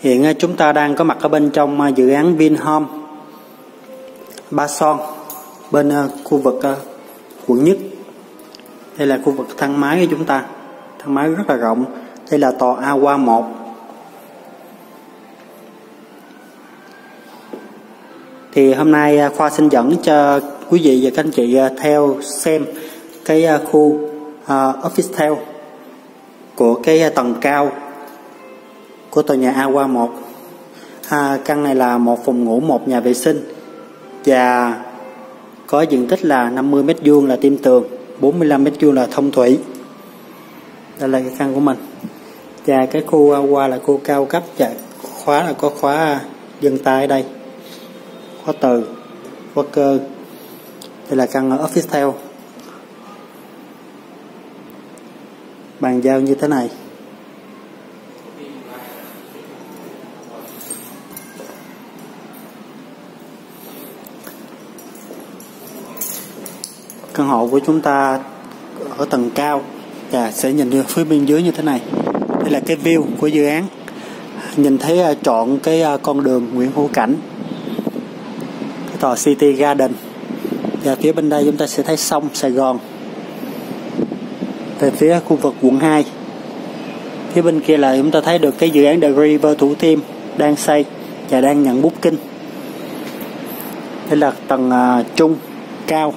Hiện à, chúng ta đang có mặt ở bên trong à, dự án Vinhome Ba Son bên à, khu vực quận nhất. Đây là khu vực thang máy của chúng ta. Thang máy rất là rộng. Đây là tòa A1 1. Thì hôm nay Khoa xin dẫn cho quý vị và các anh chị theo xem cái khu uh, office theo của cái tầng cao của tòa nhà Aqua 1 à, căn này là một phòng ngủ một nhà vệ sinh. Và có diện tích là 50 mét vuông là tiêm tường 45 mét vuông là thông thủy. Đây là cái căn của mình. Và cái khu Aqua là khu cao cấp và khóa là có khóa dân tay ở đây. Khóa từ khóa cơ. Đây là căn ở office theo. Bàn giao như thế này. Căn hộ của chúng ta ở tầng cao và sẽ nhìn được phía bên dưới như thế này. Đây là cái view của dự án. Nhìn thấy chọn trọn cái à, con đường Nguyễn Hữu Cảnh cái tòa City Garden. Và phía bên đây chúng ta sẽ thấy sông Sài Gòn. Về phía khu vực quận 2 phía bên kia là chúng ta thấy được cái dự án The River Thủ Thiêm đang xây và đang nhận booking. Đây là tầng uh, trung cao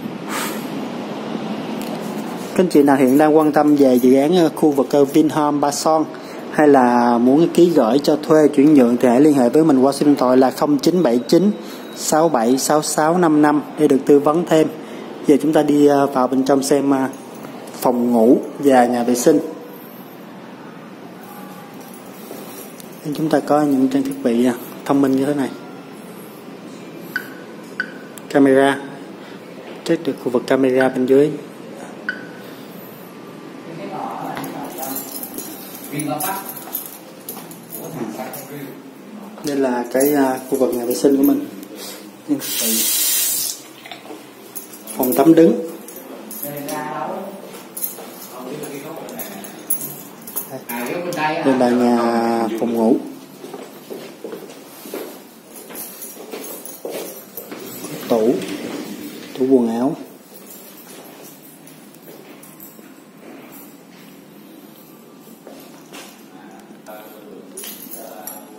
các anh chị nào hiện đang quan tâm về dự án ờ, khu vực ờ, Vinhome Ba Son, hay là muốn ký gửi cho thuê chuyển nhượng thì hãy liên hệ với mình qua số điện thoại là 0979 676655 để được tư vấn thêm. Giờ chúng ta đi ờ, vào bên trong xem phòng ngủ và nhà vệ sinh. Chúng ta có những trang thiết bị thông minh như thế này. Camera. Check được khu vực camera bên dưới đây là cái uh, khu vực nhà vệ sinh của mình. Phòng tắm đứng. Đây là nhà phòng ngủ. Tủ. Tủ quần áo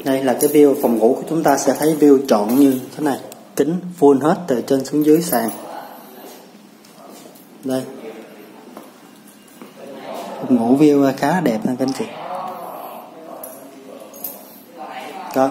đây là cái view phòng ngủ của chúng ta sẽ thấy view trọn như thế này. Kính full hết từ trên xuống dưới sàn. Đây. Phòng ngủ view khá đẹp nha các anh chị. Đó